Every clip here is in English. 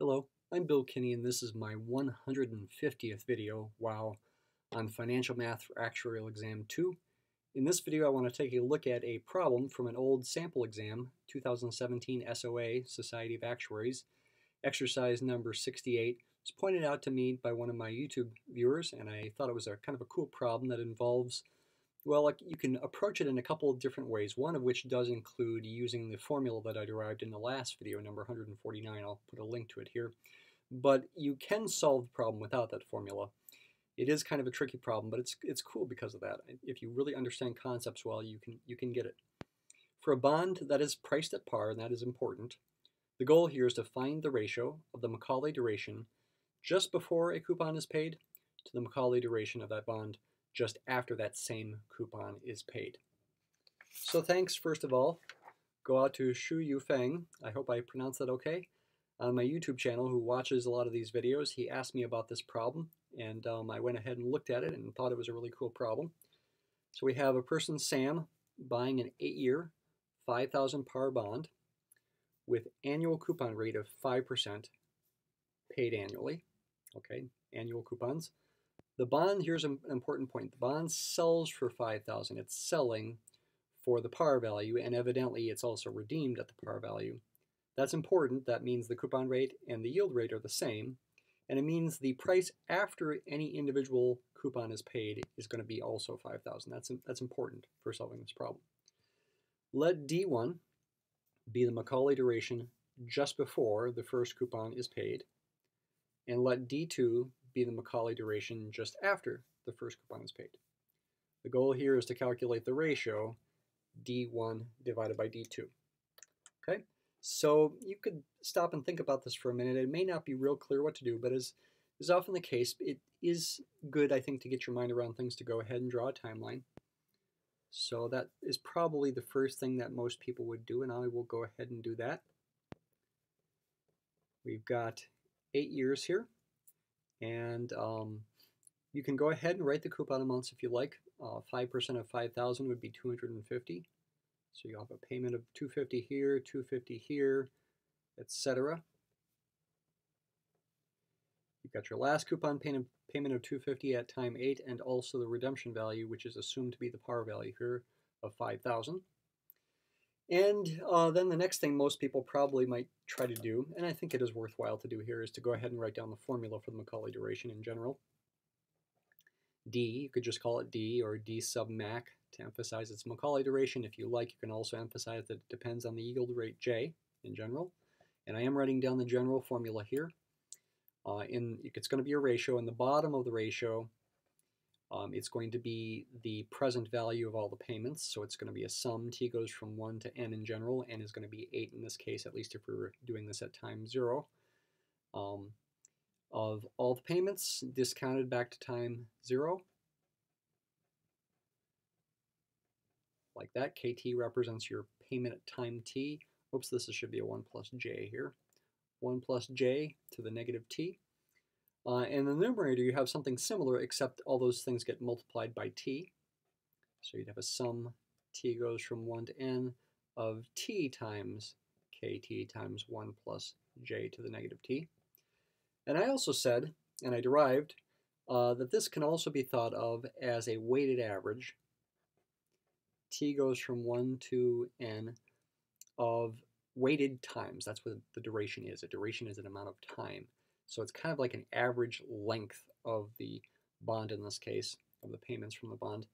Hello, I'm Bill Kinney and this is my 150th video, wow, on Financial Math for Actuarial Exam 2. In this video I want to take a look at a problem from an old sample exam, 2017 SOA, Society of Actuaries, exercise number 68. It was pointed out to me by one of my YouTube viewers and I thought it was a kind of a cool problem that involves well, like you can approach it in a couple of different ways, one of which does include using the formula that I derived in the last video, number 149. I'll put a link to it here. But you can solve the problem without that formula. It is kind of a tricky problem, but it's it's cool because of that. If you really understand concepts well, you can you can get it. For a bond that is priced at par, and that is important, the goal here is to find the ratio of the Macaulay duration just before a coupon is paid to the Macaulay duration of that bond just after that same coupon is paid. So thanks, first of all, go out to Xu Yufeng, I hope I pronounced that okay, on my YouTube channel who watches a lot of these videos. He asked me about this problem, and um, I went ahead and looked at it and thought it was a really cool problem. So we have a person, Sam, buying an 8-year, 5,000 par bond with annual coupon rate of 5% paid annually. Okay, annual coupons. The bond, here's an important point. The bond sells for 5000 It's selling for the par value, and evidently it's also redeemed at the par value. That's important. That means the coupon rate and the yield rate are the same, and it means the price after any individual coupon is paid is going to be also 5000 That's, that's important for solving this problem. Let D1 be the Macaulay duration just before the first coupon is paid, and let D2 be the Macaulay duration just after the first coupon is paid. The goal here is to calculate the ratio D1 divided by D2. Okay, so you could stop and think about this for a minute. It may not be real clear what to do, but as is often the case, it is good, I think, to get your mind around things to go ahead and draw a timeline. So that is probably the first thing that most people would do, and I will go ahead and do that. We've got eight years here. And um, you can go ahead and write the coupon amounts if you like. 5% uh, of 5,000 would be 250. So you have a payment of 250 here, 250 here, etc. You've got your last coupon payment payment of 250 at time 8 and also the redemption value which is assumed to be the par value here of 5,000. And uh, then the next thing most people probably might try to do, and I think it is worthwhile to do here, is to go ahead and write down the formula for the Macaulay duration in general. D, you could just call it D or D sub mac to emphasize its Macaulay duration. If you like, you can also emphasize that it depends on the yield rate J in general. And I am writing down the general formula here. Uh, in, it's going to be a ratio. In the bottom of the ratio, um, it's going to be the present value of all the payments, so it's going to be a sum. t goes from 1 to n in general. n is going to be 8 in this case, at least if we're doing this at time 0. Um, of all the payments discounted back to time 0. Like that, kt represents your payment at time t. Oops, this should be a 1 plus j here. 1 plus j to the negative t. Uh, in the numerator, you have something similar, except all those things get multiplied by t. So you'd have a sum, t goes from 1 to n, of t times kt times 1 plus j to the negative t. And I also said, and I derived, uh, that this can also be thought of as a weighted average. t goes from 1 to n of weighted times. That's what the duration is. A duration is an amount of time. So it's kind of like an average length of the bond in this case, of the payments from the bond.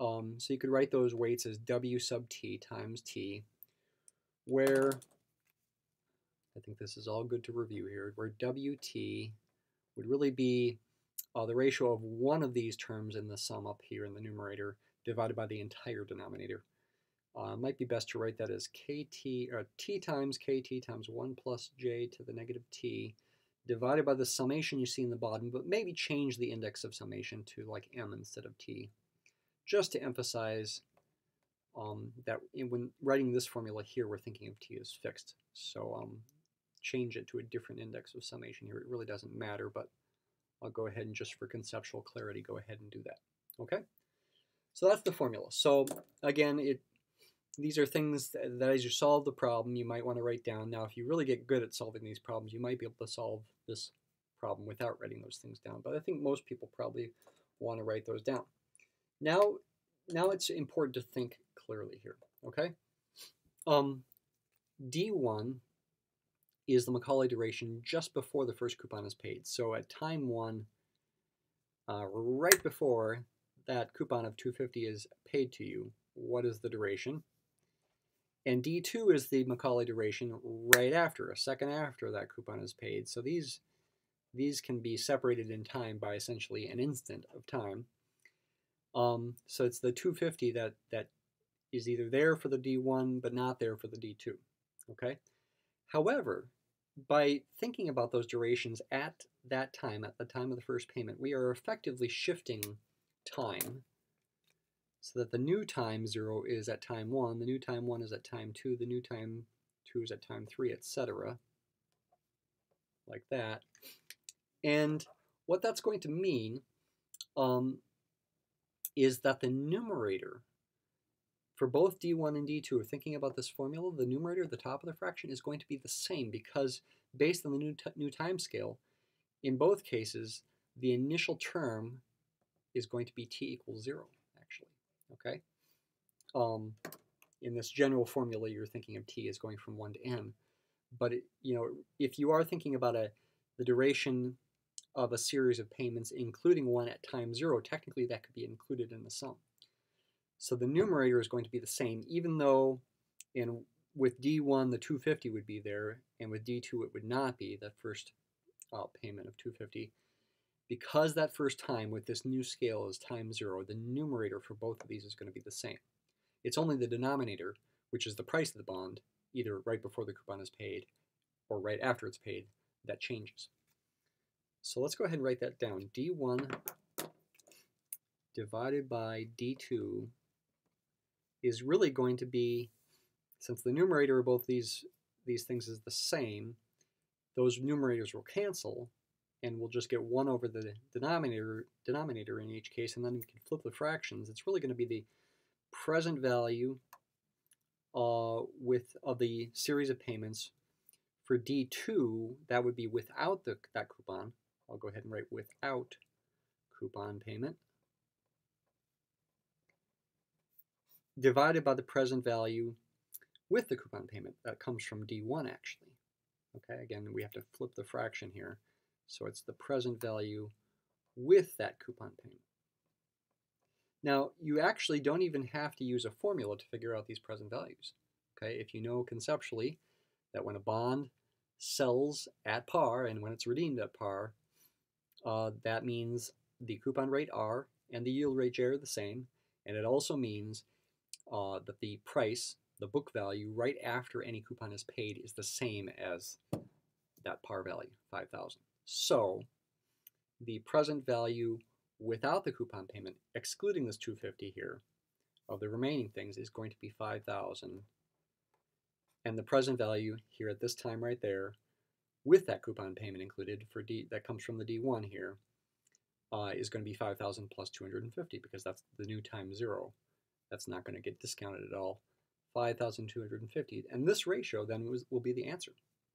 Um, so you could write those weights as W sub t times t, where, I think this is all good to review here, where WT would really be uh, the ratio of one of these terms in the sum up here in the numerator divided by the entire denominator. Uh, might be best to write that as kt, or t times kt times 1 plus j to the negative t divided by the summation you see in the bottom, but maybe change the index of summation to like m instead of t, just to emphasize um, that when writing this formula here, we're thinking of t as fixed. So um, change it to a different index of summation here. It really doesn't matter, but I'll go ahead and just for conceptual clarity, go ahead and do that. Okay? So that's the formula. So again, it these are things that, as you solve the problem, you might want to write down. Now, if you really get good at solving these problems, you might be able to solve this problem without writing those things down. But I think most people probably want to write those down. Now, now it's important to think clearly here, okay? Um, D1 is the Macaulay duration just before the first coupon is paid. So at time one, uh, right before that coupon of 250 is paid to you, what is the duration? And D2 is the Macaulay duration right after, a second after that coupon is paid. So these, these can be separated in time by essentially an instant of time. Um, so it's the 250 that, that is either there for the D1 but not there for the D2. Okay. However, by thinking about those durations at that time, at the time of the first payment, we are effectively shifting time so that the new time 0 is at time 1, the new time 1 is at time 2, the new time 2 is at time 3, etc. Like that. And what that's going to mean um, is that the numerator for both d1 and d2, thinking about this formula, the numerator, at the top of the fraction, is going to be the same because based on the new, new time scale, in both cases, the initial term is going to be t equals 0, actually. Okay? Um, in this general formula, you're thinking of t as going from 1 to n. But, it, you know, if you are thinking about a, the duration of a series of payments, including one at time 0, technically that could be included in the sum. So the numerator is going to be the same, even though in with D1 the 250 would be there, and with D2 it would not be, that first uh, payment of 250. Because that first time with this new scale is time zero, the numerator for both of these is going to be the same. It's only the denominator, which is the price of the bond, either right before the coupon is paid or right after it's paid, that changes. So let's go ahead and write that down. D1 divided by D2 is really going to be, since the numerator of both these, these things is the same, those numerators will cancel, and we'll just get 1 over the denominator, denominator in each case, and then we can flip the fractions. It's really going to be the present value uh, with of the series of payments. For D2, that would be without the, that coupon. I'll go ahead and write without coupon payment. divided by the present value with the coupon payment. That comes from D1 actually. Okay, again, we have to flip the fraction here. So it's the present value with that coupon payment. Now, you actually don't even have to use a formula to figure out these present values. Okay, if you know conceptually that when a bond sells at par and when it's redeemed at par, uh, that means the coupon rate R and the yield rate J are the same, and it also means uh, that the price, the book value, right after any coupon is paid is the same as that par value, 5000 So the present value without the coupon payment, excluding this 250 here, of the remaining things is going to be 5000 and the present value here at this time right there with that coupon payment included for D that comes from the D1 here uh, is going to be 5,000 plus 250 because that's the new time zero. That's not going to get discounted at all. 5,250. And this ratio then was, will be the answer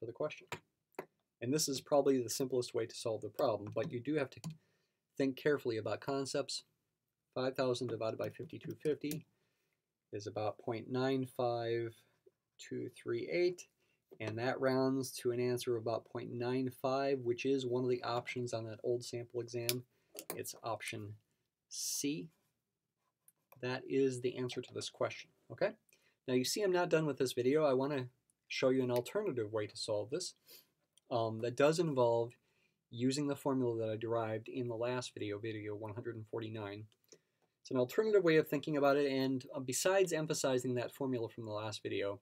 to the question. And this is probably the simplest way to solve the problem, but you do have to think carefully about concepts. 5,000 divided by 5250 is about 0.95238, and that rounds to an answer of about 0.95, which is one of the options on that old sample exam. It's option C. That is the answer to this question, okay? Now you see I'm not done with this video. I want to show you an alternative way to solve this um, that does involve using the formula that I derived in the last video, video 149. It's an alternative way of thinking about it, and uh, besides emphasizing that formula from the last video,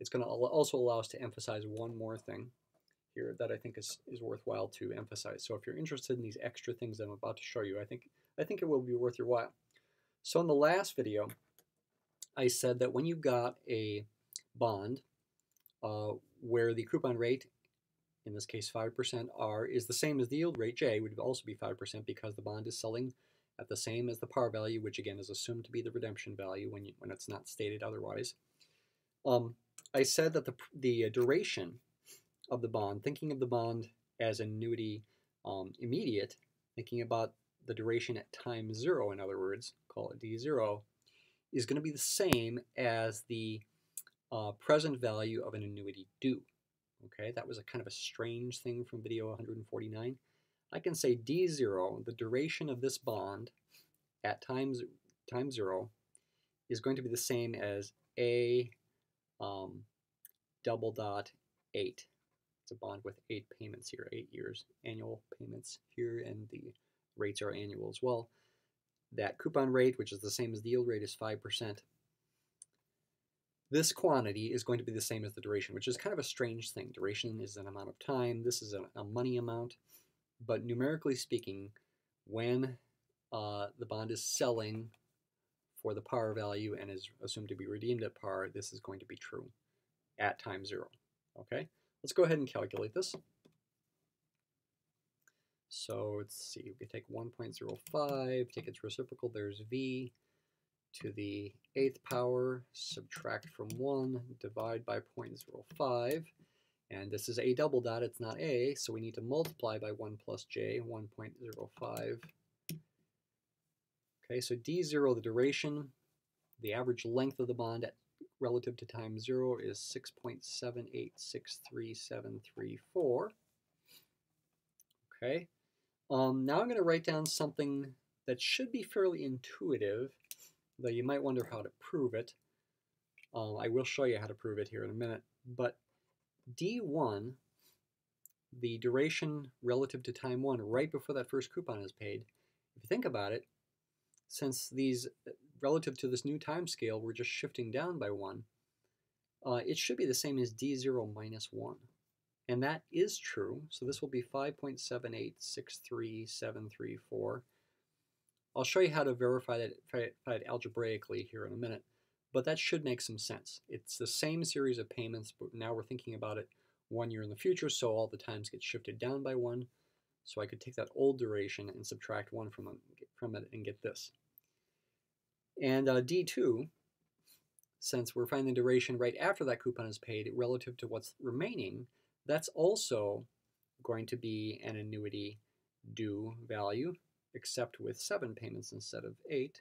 it's going to also allow us to emphasize one more thing here that I think is, is worthwhile to emphasize. So if you're interested in these extra things I'm about to show you, I think, I think it will be worth your while. So in the last video, I said that when you've got a bond uh, where the coupon rate, in this case 5% R, is the same as the yield rate J, would also be 5% because the bond is selling at the same as the par value, which again is assumed to be the redemption value when, you, when it's not stated otherwise. Um, I said that the, the duration of the bond, thinking of the bond as annuity um, immediate, thinking about the duration at time zero, in other words, call it D0, is going to be the same as the uh, present value of an annuity due. Okay, that was a kind of a strange thing from video 149. I can say D0, the duration of this bond at times time zero, is going to be the same as A um, double dot 8. It's a bond with 8 payments here, 8 years, annual payments here, and the rates are annual as well. That coupon rate, which is the same as the yield rate, is 5%. This quantity is going to be the same as the duration, which is kind of a strange thing. Duration is an amount of time. This is a, a money amount. But numerically speaking, when uh, the bond is selling for the par value and is assumed to be redeemed at par, this is going to be true at time zero. Okay, let's go ahead and calculate this. So let's see, we can take 1.05, take its reciprocal, there's V to the eighth power, subtract from 1, divide by 0.05. And this is a double dot, it's not a, so we need to multiply by 1 plus j, 1.05. Okay, so d0, the duration, the average length of the bond at, relative to time 0 is 6.7863734. Okay, um, now I'm going to write down something that should be fairly intuitive though you might wonder how to prove it. Um, I will show you how to prove it here in a minute. But D1, the duration relative to time 1, right before that first coupon is paid, if you think about it, since these, relative to this new time scale, we're just shifting down by 1, uh, it should be the same as D0 minus 1. And that is true, so this will be 5.7863734. I'll show you how to verify that, that algebraically here in a minute, but that should make some sense. It's the same series of payments, but now we're thinking about it one year in the future, so all the times get shifted down by one. So I could take that old duration and subtract one from, from it and get this. And uh, D2, since we're finding the duration right after that coupon is paid relative to what's remaining, that's also going to be an annuity due value except with seven payments instead of eight.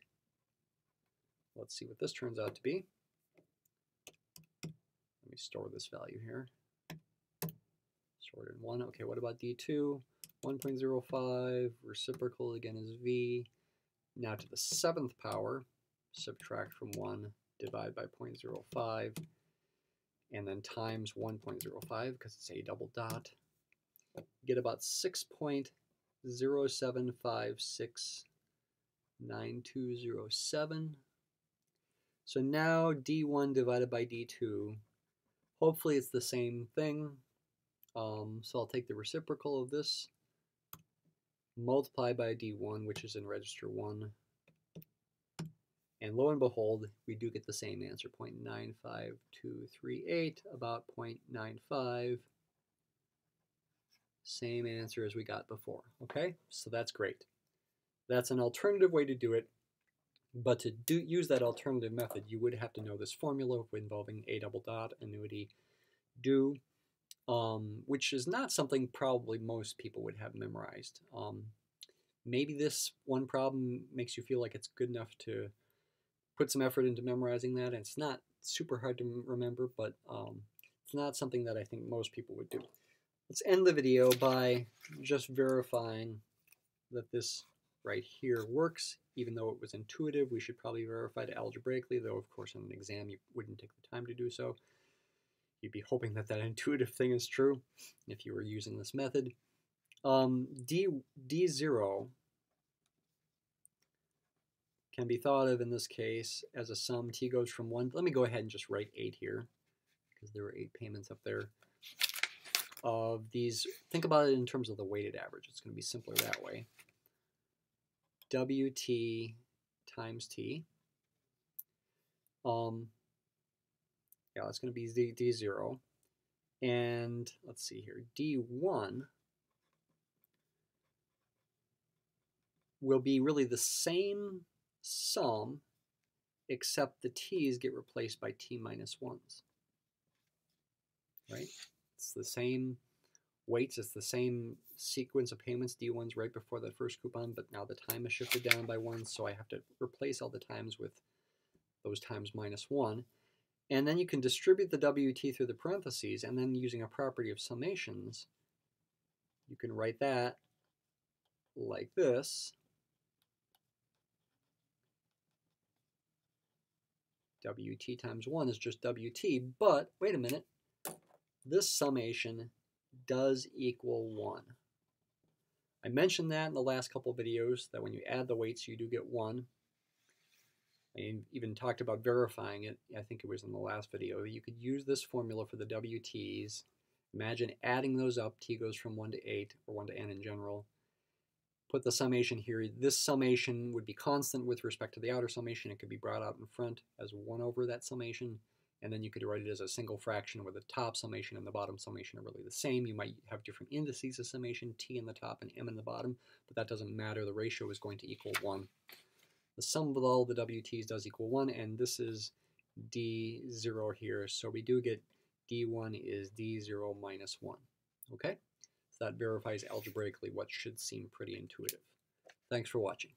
Let's see what this turns out to be. Let me store this value here. Stored in one. Okay, what about D2? 1.05, reciprocal again is V. Now to the seventh power, subtract from 1, divide by 0.05, and then times 1.05 because it's a double dot. Get about 6.05 07569207. So now D1 divided by D2, hopefully it's the same thing. Um, so I'll take the reciprocal of this, multiply by D1, which is in register 1. And lo and behold, we do get the same answer, 0.95238, about 0.95. Same answer as we got before, okay? So that's great. That's an alternative way to do it, but to do, use that alternative method, you would have to know this formula involving a double dot, annuity, due, um, which is not something probably most people would have memorized. Um, maybe this one problem makes you feel like it's good enough to put some effort into memorizing that, and it's not super hard to remember, but um, it's not something that I think most people would do. Let's end the video by just verifying that this right here works. Even though it was intuitive, we should probably verify it algebraically, though of course in an exam you wouldn't take the time to do so. You'd be hoping that that intuitive thing is true if you were using this method. Um, D, D0 can be thought of in this case as a sum. T goes from 1. Let me go ahead and just write 8 here because there were 8 payments up there of these, think about it in terms of the weighted average. It's going to be simpler that way. WT times T. Um, yeah, it's going to be D, D0. And let's see here, D1 will be really the same sum except the t's get replaced by t minus 1s. Right? It's the same weights, it's the same sequence of payments, D1's right before the first coupon, but now the time is shifted down by 1, so I have to replace all the times with those times minus 1. And then you can distribute the WT through the parentheses, and then using a property of summations, you can write that like this. WT times 1 is just WT, but wait a minute, this summation does equal 1. I mentioned that in the last couple videos, that when you add the weights, you do get 1. I even talked about verifying it, I think it was in the last video. You could use this formula for the WTs. Imagine adding those up, t goes from 1 to 8, or 1 to n in general. Put the summation here. This summation would be constant with respect to the outer summation. It could be brought out in front as 1 over that summation and then you could write it as a single fraction where the top summation and the bottom summation are really the same. You might have different indices of summation, t in the top and m in the bottom, but that doesn't matter. The ratio is going to equal 1. The sum of all the WTs does equal 1, and this is D0 here, so we do get D1 is D0 minus 1. Okay? So that verifies algebraically what should seem pretty intuitive. Thanks for watching.